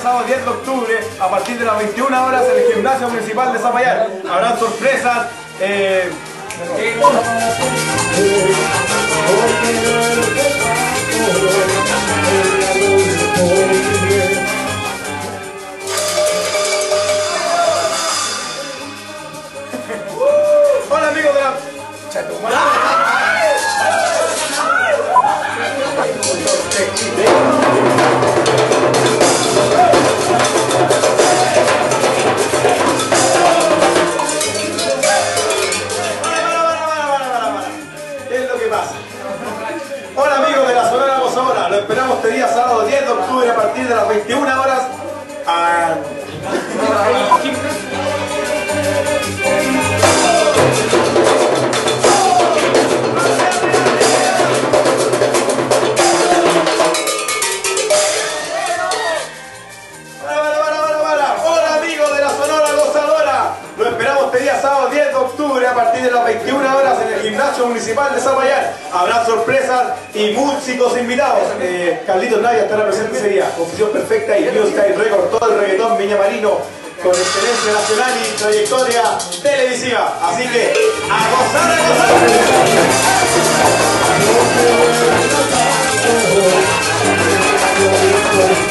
sábado 10 de octubre a partir de las 21 horas en el Gimnasio Municipal de Zapallar. Habrán sorpresas, eh, Hola amigos de Hola amigos de la Sonora Gozadora, lo esperamos este día sábado 10 de octubre a partir de las 21 horas. a- de las 21 horas en el gimnasio municipal de Zapallar. Habrá sorpresas y músicos invitados. Eh, Carlitos Navia estará presente ese día. Confusión Perfecta y New Style Record, todo el reggaetón Viña Marino con excelencia nacional y trayectoria televisiva. Así que, a gozar, a gozar.